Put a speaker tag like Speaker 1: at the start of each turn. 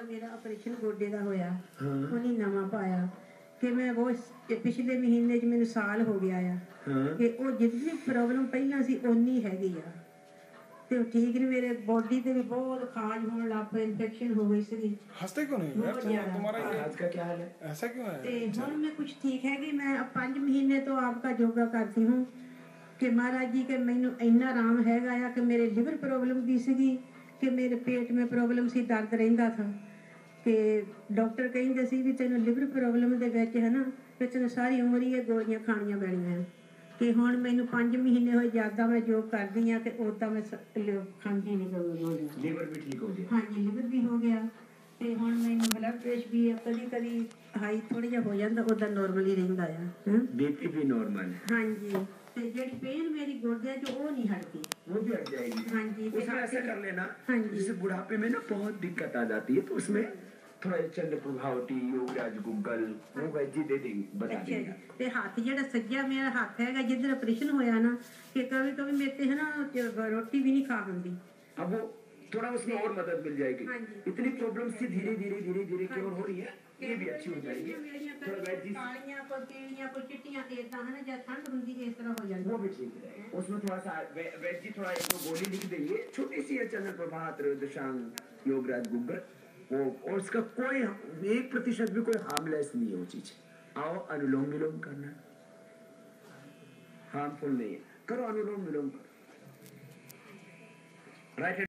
Speaker 1: ਜਿਹੜਾ ਮੇਰਾ ਆਪਰੇਸ਼ਨ ਗੋਡੇ ਦਾ ਹੋਇਆ
Speaker 2: ਹਾਂ
Speaker 1: ਉਹਨੇ ਨਵਾਂ ਪਾਇਆ ਕਿ ਮੈਂ ਉਹ ਸ- ਪਿਛਲੇ ਮਹੀਨੇ 'ਚ ਮੈਨੂੰ ਸਾਲ ਹੋ ਗਿਆ ਆ
Speaker 2: ਹਾਂ
Speaker 1: ਕਿ ਉਹ ਜਿੰਨੀ ਪ੍ਰੋਬਲਮ ਪਹਿਲਾਂ ਸੀ ਓਨੀ ਹੈਗੀ ਆ ਤੇ ਉਹ ਠੀਕ ਨਹੀਂ ਮੇਰੇ ਬੋਡੀ ਤੇ ਵੀ ਬਹੁਤ ਖਾਜ ਹੋਣ ਲੱਗ ਪਈ ਇਨਫੈਕਸ਼ਨ ਹੋ ਗਈ ਸੀ
Speaker 3: हंसते क्यों नहीं यार
Speaker 1: बहुत
Speaker 3: तुम-
Speaker 1: ज्यादा।
Speaker 3: तुम्हारा ये-
Speaker 2: आज का क्या हाल है
Speaker 3: ऐसा क्यों है
Speaker 1: ਤੇ ਹੁਣ ਮੈਂ ਕੁਝ ਠੀਕ ਹੈਗੀ ਮੈਂ अब पाँच महीने तो आपका योगा करती हूँ ਕਿ ਮਹਾਰਾਜ ਜੀ ਕਿ ਮੈਨੂੰ ਇੰਨਾ ਆਰਾਮ ਹੈਗਾ ਆ ਕਿ ਮੇਰੇ ਲਿਵਰ ਪ੍ਰੋਬਲਮ ਦੀ ਸੀਗੀ ਕਿ ਮੇਰੇ ਪੇਟ ਮੇ ਪ੍ਰੋਬਲਮ ਸੀ ਦਰਦ ਰਹਿੰਦਾ ਥਾ ਕਿ ਡਾਕਟਰ ਕਹਿੰਦੇ ਸੀ ਵੀ ਤੈਨੂੰ ਲਿਵਰ ਪ੍ਰੋਬਲਮ ਦੇ ਵਿੱਚ ਹੈ ਨਾ ਵੀ ਤੈਨੂੰ ਸਾਰੀ ਉਮਰ ਹੀ ਇਹ ਗੋਲੀਆਂ ਖਾਣੀਆਂ ਪੈਣੀਆਂ ਕਿ ਹੁਣ ਮੈਨੂੰ 5 ਮਹੀਨੇ ਹੋਏ ਜ਼ਿਆਦਾ ਮੈਂ ਯੋਗ ਕਰਦੀ ਆ ਤੇ ਉਦਾਂ ਮੈਂ ਸ- ਲਿ- ਖਾਂਦੀ ਨਹੀਂ ਗੋਲੀਆਂ
Speaker 2: लीवर भी ठीक हो गया
Speaker 1: ਹਾਂਜੀ ਲਿਵਰ ਵੀ ਹੋ ਗਿਆ ਤੇ ਹੁਣ ਮੈਨੂੰ ਬਲੱਡ ਪ੍ਰੈਸ਼ਰ ਵੀ ਕਦੀ ਕਦੀ ਹਾਈ ਥੋੜਾ ਜਿਹਾ ਹੋ ਜਾਂਦਾ ਉਹਦਾ ਨਾਰਮਲ ਹੀ ਰਹਿੰਦਾ ਆ ਹਾਂ
Speaker 2: बीपी भी नॉर्मल है
Speaker 1: ਹਾਂਜੀ ਤੇ ਜਿਹੜੀ ਪੇਨ ਮੇਰੀ ਗੋਡਿਆਂ 'ਚ ਉਹ ਨਹੀਂ ਹਟਦੀ
Speaker 2: वो भी हट जाएगी
Speaker 1: ਹਾਂਜੀ ਤੇ
Speaker 2: उसमें ऐसा कर लेना
Speaker 1: हाँ जी।
Speaker 2: जैसे बुढ़ापे में ना बहुत दिक्कत आ जाती है तो उसमें थोड़ा चंद्र प्रभावती योगराज गुगल वो वैद्य दे देंगे बता देंगे।
Speaker 1: ਤੇ ਹੱਥ ਜਿਹੜਾ ਸੱਜਾ ਮੇਰਾ ਹੱਥ ਹੈਗਾ ਜਿੱਧਰ ਆਪਰੇਸ਼ਨ ਹੋਇਆ ਨਾ ਕਿ ਕभी कभी ਮੇਰੇ ਤੇ ਹੈ ਨਾ ਰੋਟੀ ਵੀ ਨਹੀਂ ਖਾ ਹੁੰਦੀ
Speaker 2: अब वो थोड़ा उसमें और मदद मिल जाएगी। इतनी प्रॉब्लम से धीरे धीरे धीरे धीरे क्योर हो रही है ये भी अच्छी हो जाएगी। थोड़ा वैद्य
Speaker 1: जी कालियाँ को पीलियाँ को चिट्टियाँ देता है ना जब ठंड होती है हो जाती
Speaker 2: वो भी ठीक है। उसमें थोड़ा सा वैद्य थोड़ा एक गोली लिख देंगे। छोटी सी है चंद्र प्रभात रुद्रशांग योगराज गुगल और उसका कोई एक प्रतिशत भी कोई हार्मलेस नहीं है वो चीज़। आओ अनुलोम विलोम करना। हार्मफुल नहीं है। करो अनुलोम विलोम करो। राइट